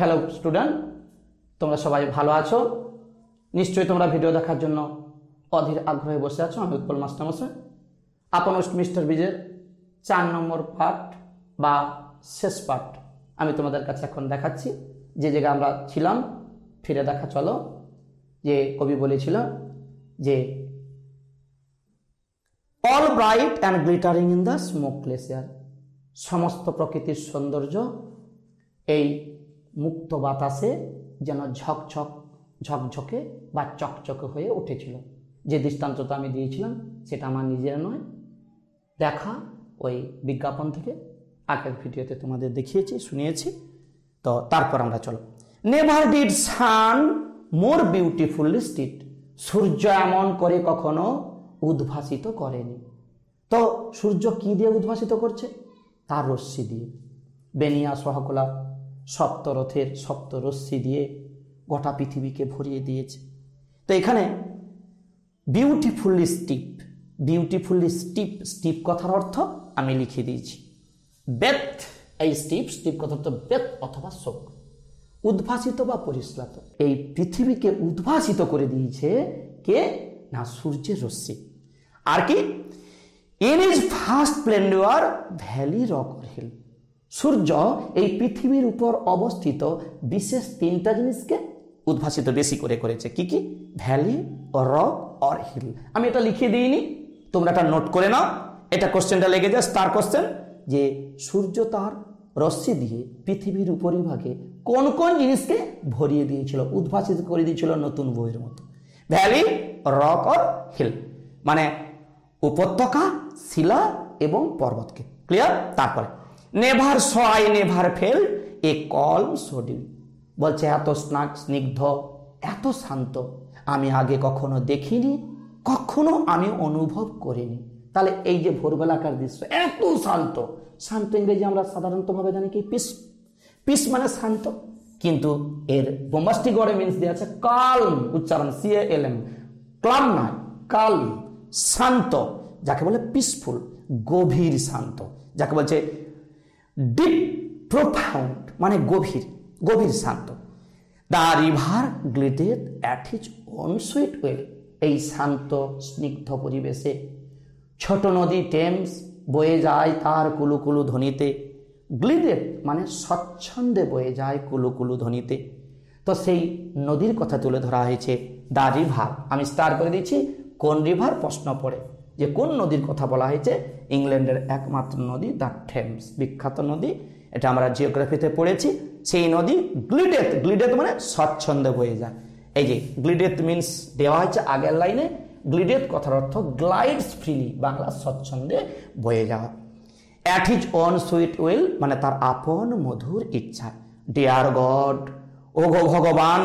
Hello student তোমরা সবাই ভালো আছো? নিশ্চয়ই তোমরা ভিডিও দেখার জন্য অধীর আগ্রহে বসে আছো। আমি উৎপল মাস্টারমশাই। আপন মিস্টার বিজের চার নম্বর পার্ট বা শেষ পার্ট আমি তোমাদের কাছে এখন দেখাচ্ছি। যে জায়গায় আমরা ছিলাম, ফিরে দেখা চলো। যে কবি বলেছিল যে all bright and glittering in the smokeless glacier সমস্ত প্রকৃতির সৌন্দর্য এই মুক্ত বাতাসে যেন ঝকঝক, ঝকঝকে বা চকচকে হয়ে উঠেছিল। যে দৃষ্টান্তটা আমি দিয়েছিলাম, সেটা আমার নিজের নয়। দেখা ওই বিজ্ঞাপন থেকে, আগের ভিডিওতে তোমাদের দেখিয়েছি, শুনিয়েছি। তো তারপর আমরা চলো। Never did sun more beautiful steep সূর্য এমন করে কখনো উদ্ভাসিত করেনি। তো সূর্য কি দিয়ে উদ্ভাসিত করছে? তার রশ্মি দিয়ে। বেনিয়া সহকলা সপ্তরথের সপ্তরশ্মি দিয়ে গোটা পৃথিবীকে ভরিয়ে দিয়েছে। তো এখানে beautifully steep beautifully steep steep কথার অর্থ আমি লিখে দিয়েছি। বেথ এই স্টিপ স্টিপ কথার অর্থ বেথ অথবা শোক। উদ্ভাসিত বা পরিশ্লাত। এই পৃথিবীকে উদ্ভাসিত করে দিয়েছে কে? না, সূর্যের রশ্মি। আর কি? In his first splendour valley rock সূর্য এই পৃথিবীর উপর অবস্থিত বিশেষ তিনটা জিনিসকে উদ্ভাসিত বেশি করে করেছে। কি কি? Valley, rock, or hill. আমি এটা লিখিয়ে দিইনি, তোমরা এটা নোট করে নাও। এটা কোশ্চেনটা লেগে যায়, স্টার কোশ্চেন। যে সূর্য তার রশ্মি দিয়ে পৃথিবীর উপরিভাগে কোন কোন জিনিসকে ভরিয়ে দিয়েছিল, উদ্ভাসিত করে দিয়েছিল নতুন বইয়ের মতো? Valley, rock, or hill. মানে উপত্যকা, শিলা এবং পর্বতকে। ক্লিয়ার? তারপরে। Never saw, never felt, a calm so deep. বলছে, এত স্নাক, স্নিগ্ধ, এত শান্ত। আমি আগে কখনো দেখিনি, কখনো আমি অনুভব করিনি। তাহলে এই যে ভোরবেলাকার দৃশ্য, এত শান্ত। শান্ত ইংরেজি আমরা সাধারণতভাবে জানি কি? পিস। পিস মানে শান্ত। কিন্তু এর বোম্বাস্টিক গড়ে মিনস দেওয়া আছে কালম উচ্চারণ সি এল এম ক্লাম নয় কালম শান্ত। যাকে বলে পিসফুল গভীর শান্ত। যাকে বলছে ডিপ প্রোফাউন্ড মানে গভীর গভীর শান্ত। The river glideth at his own sweet will এই শান্ত, স্নিগ্ধ পরিবেশে ছোট নদী টেমস বয়ে যায় তার কুলুকুলু ধ্বনিতে। গ্লিডেড মানে স্বচ্ছন্দে বয়ে যায় কুলুকুলু ধ্বনিতে। তো সেই নদীর কথা তুলে ধরা হয়েছে। দ্য রিভার আমি স্টার করে দিচ্ছি, কোন রিভার প্রশ্ন পড়ে? যে কোন নদীর কথা বলা হয়েছে? ইংল্যান্ডের একমাত্র নদী, দ্য টেমস, বিখ্যাত নদী। এটা আমরা জিওগ্রাফিতে পড়েছি। সেই নদী গ্লিডেথ গ্লিডেথ মানে স্বচ্ছন্দে বয়ে যায়। এই যে গ্লিডেথ মিনস দেওয়া হয়েছে আগের লাইনে গ্লিডেথ কথার অর্থ গ্লাইডস ফ্রিলি বাংলা স্বচ্ছন্দে বয়ে যাওয়া। At his own sweet will মানে তার আপন মধুর ইচ্ছা। ডিয়ার গড ও গো ভগবান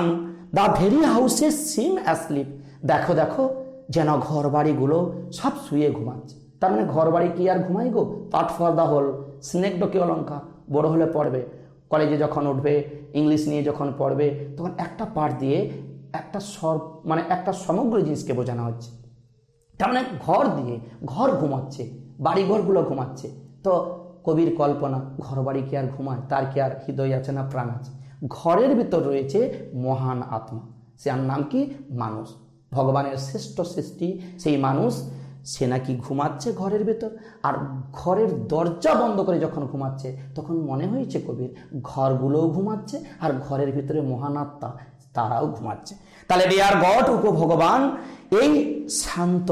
দ্য ভেরি হাউসে সিম অ্যাসলিপ দেখো দেখো যেন ঘর বাড়িগুলো সব শুয়ে ঘুমাচ্ছে। তার মানে ঘর বাড়ি কি আর ঘুমাই গো? Part for the whole, synecdoche অলঙ্কার, বড় হলে পড়বে। কলেজে যখন উঠবে, ইংলিশ নিয়ে যখন পড়বে, তখন একটা পাঠ দিয়ে একটা সর মানে একটা সমগ্র জিনিসকে বোঝানো হচ্ছে। তার মানে ঘর দিয়ে ঘর ঘুমাচ্ছে, বাড়িঘরগুলো ঘুমাচ্ছে। তো কবির কল্পনা ঘর বাড়ি কি আর ঘুমায়? তার কি আর হৃদয় আছে না প্রাণ আছে? ঘরের ভিতর রয়েছে মহান আত্মা। সে আর নাম কি? মানুষ। ভগবানের শ্রেষ্ঠ সৃষ্টি, সেই মানুষ, সে নাকি ঘুমাচ্ছে ঘরের ভেতর। আর ঘরের দরজা বন্ধ করে যখন ঘুমাচ্ছে, তখন মনে হয়েছে কবির, ঘরগুলোও ঘুমাচ্ছে আর ঘরের ভিতরে মহানাত্মা তারাও ঘুমাচ্ছে। তাহলে ডিয়ার গড উপ ভগবান, এই শান্ত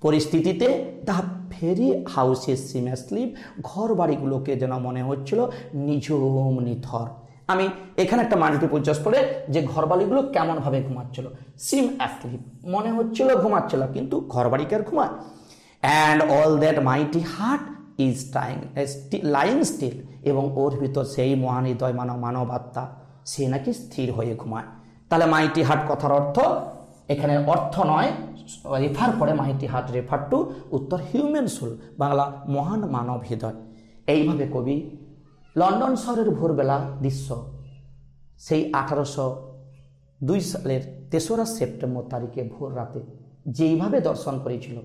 পরিস্থিতিতে the very houses seem sleep ঘর বাড়িগুলোকে যেন মনে হচ্ছিল নিঝুম, নিথর। আমি এখানে একটা মাল্টিপল চয়েস পড়ে যে ঘরবাড়িগুলো কেমনভাবে ঘুমাচ্ছিল। সিম অ্যাসলিপ মনে হচ্ছিল ঘুমাচ্ছিল, কিন্তু ঘরবাড়িকে আর ঘুমায়? And all that mighty heart is tying line still এবং ওর ভিতর সেই মহান হৃদয় মানব মানব আত্মা সে নাকি স্থির হয়ে ঘুমায়। তাহলে মাইটি হার্ট কথার অর্থ, এখানে অর্থ নয় রেফার করে মাইটি হার্ট রেফার টু উত্তর হিউম্যান সোল বাংলা মহান মানব হৃদয়। এইভাবে কবি লন্ডন শহরের ভোরবেলা দৃশ্য। সেই আঠারোশো দুই সালের তেসরা সেপ্টেম্বর তারিখে ভোর রাতে যেইভাবে দর্শন করেছিল,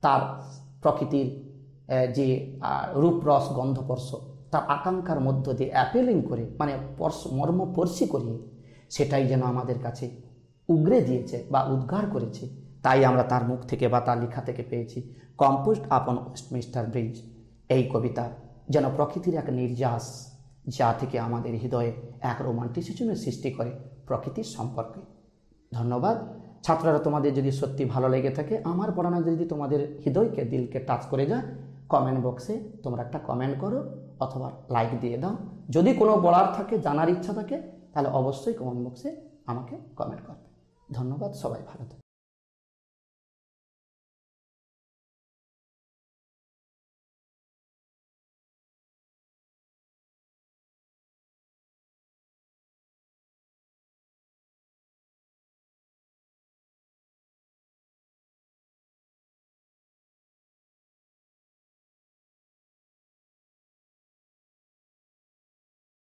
তার প্রকৃতির যে রূপরস গন্ধপর্শ তার আকাঙ্ক্ষার মধ্য দিয়ে অ্যাপেলিং করে মানে পর্শ- মর্মপর্শী করিয়ে সেটাই যেন আমাদের কাছে উগরে দিয়েছে বা উদ্গার করেছে, তাই আমরা তার মুখ থেকে বা তার লেখা থেকে পেয়েছি, কম্পোস্ট আপন ওয়েস্টমিস্টার ব্রিজ এই কবিতা যেন প্রকৃতির এক নির্যাস, যা থেকে আমাদের হৃদয়ে এক রোমান্টিসিজমের সৃষ্টি করে প্রকৃতির সম্পর্কে। ধন্যবাদ। ছাত্ররা, তোমাদের যদি সত্যি ভালো লেগে থাকে, আমার পড়ানো যদি তোমাদের হৃদয়কে, দিলকে টাচ করে যায় কমেন্ট বক্সে তোমরা একটা কমেন্ট করো অথবা লাইক দিয়ে দাও। যদি কোনো বলার থাকে, জানার ইচ্ছা থাকে, তাহলে অবশ্যই কমেন্ট বক্সে আমাকে কমেন্ট করবে। ধন্যবাদ, সবাই ভালো থাকবে